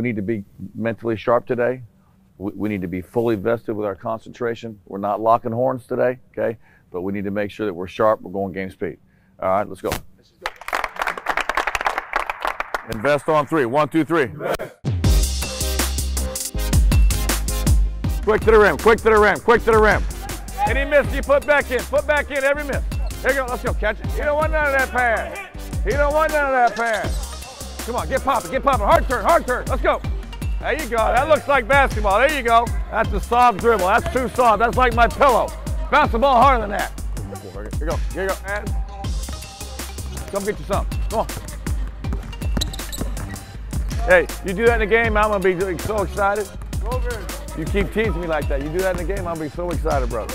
we need to be mentally sharp today. We, we need to be fully vested with our concentration. We're not locking horns today, okay? But we need to make sure that we're sharp. We're going game speed. All right, let's go. Invest on three. One, two, three. Quick to the rim, quick to the rim, quick to the rim. Any miss, you put back in. Put back in every miss. Here you go, let's go, catch it. He don't want none of that pass. He don't want none of that pass. Come on, get popping, get popping. Hard turn, hard turn, let's go. There you go, that looks like basketball. There you go. That's a soft dribble, that's too soft. That's like my pillow. Bounce the ball harder than that. Here you go, here you go. And come get you some, come on. Hey, you do that in the game, I'm gonna be so excited. You keep teasing me like that. You do that in the game, I'll be so excited, brother.